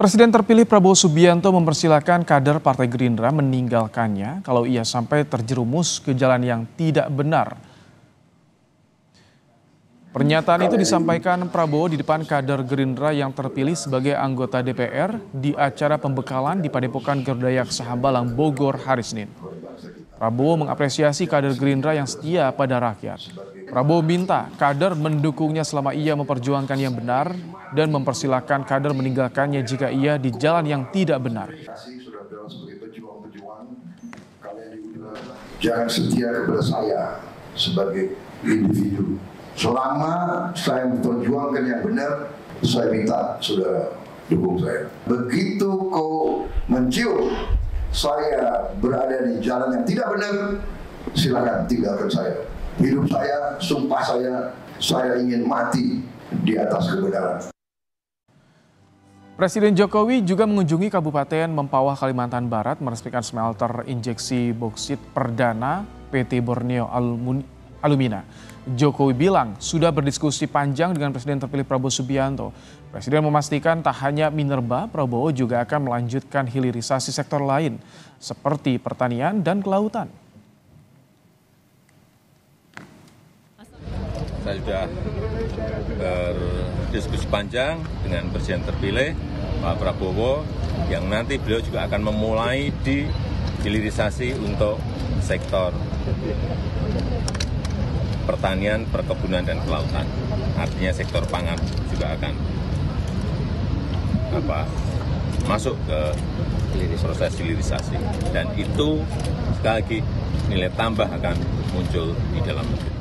Presiden terpilih Prabowo Subianto mempersilahkan kader Partai Gerindra meninggalkannya kalau ia sampai terjerumus ke jalan yang tidak benar. Pernyataan itu disampaikan Prabowo di depan kader Gerindra yang terpilih sebagai anggota DPR di acara pembekalan di Padepokan Garuda Sahambalang Bogor hari Senin. Prabowo mengapresiasi kader Gerindra yang setia pada rakyat. Prabowo minta kader mendukungnya selama ia memperjuangkan yang benar dan mempersilahkan kader meninggalkannya jika ia di jalan yang tidak benar. Jangan setia kepada saya sebagai individu. Selama saya memperjuangkan yang benar, saya minta saudara dukung saya. Begitu kau saya berada di jalan yang tidak benar, silakan tinggalkan saya. Hidup saya, sumpah saya, saya ingin mati di atas kebenaran. Presiden Jokowi juga mengunjungi Kabupaten Mempawah, Kalimantan Barat meresmikan smelter injeksi boksit perdana PT Borneo Alumina. Jokowi bilang sudah berdiskusi panjang dengan Presiden terpilih Prabowo Subianto. Presiden memastikan tak hanya minerba, Prabowo juga akan melanjutkan hilirisasi sektor lain seperti pertanian dan kelautan. Saya sudah berdiskusi panjang dengan Presiden terpilih Pak Prabowo yang nanti beliau juga akan memulai di hilirisasi untuk sektor pertanian, perkebunan, dan kelautan. Artinya sektor pangan juga akan apa, masuk ke proses hilirisasi. Dan itu sekali lagi nilai tambah akan muncul di dalam negeri.